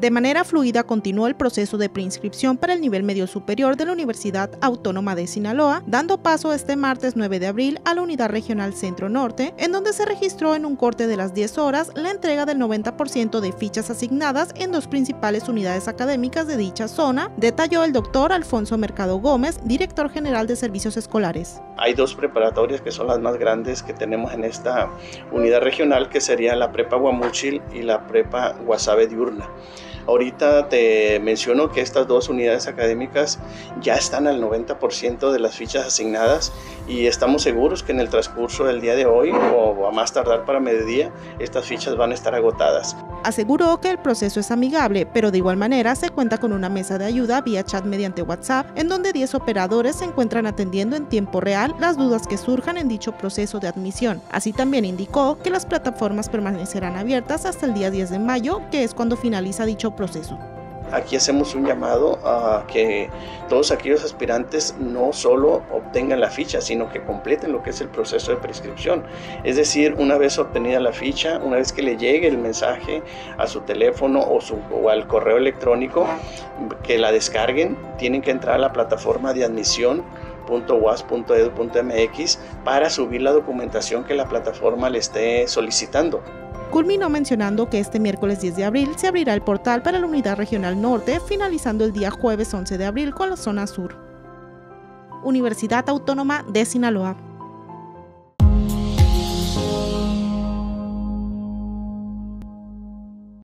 De manera fluida continuó el proceso de preinscripción para el nivel medio superior de la Universidad Autónoma de Sinaloa, dando paso este martes 9 de abril a la Unidad Regional Centro Norte, en donde se registró en un corte de las 10 horas la entrega del 90% de fichas asignadas en dos principales unidades académicas de dicha zona, detalló el doctor Alfonso Mercado Gómez, director general de servicios escolares. Hay dos preparatorias que son las más grandes que tenemos en esta unidad regional, que sería la Prepa Guamuchil y la Prepa Guasave Diurna. Ahorita te menciono que estas dos unidades académicas ya están al 90% de las fichas asignadas y estamos seguros que en el transcurso del día de hoy o a más tardar para mediodía estas fichas van a estar agotadas. Aseguró que el proceso es amigable, pero de igual manera se cuenta con una mesa de ayuda vía chat mediante WhatsApp, en donde 10 operadores se encuentran atendiendo en tiempo real las dudas que surjan en dicho proceso de admisión. Así también indicó que las plataformas permanecerán abiertas hasta el día 10 de mayo, que es cuando finaliza dicho proceso. Aquí hacemos un llamado a que todos aquellos aspirantes no solo obtengan la ficha, sino que completen lo que es el proceso de prescripción. Es decir, una vez obtenida la ficha, una vez que le llegue el mensaje a su teléfono o, su, o al correo electrónico, que la descarguen, tienen que entrar a la plataforma de admisión .was.edu.mx para subir la documentación que la plataforma le esté solicitando. Culminó mencionando que este miércoles 10 de abril se abrirá el portal para la Unidad Regional Norte, finalizando el día jueves 11 de abril con la zona sur. Universidad Autónoma de Sinaloa.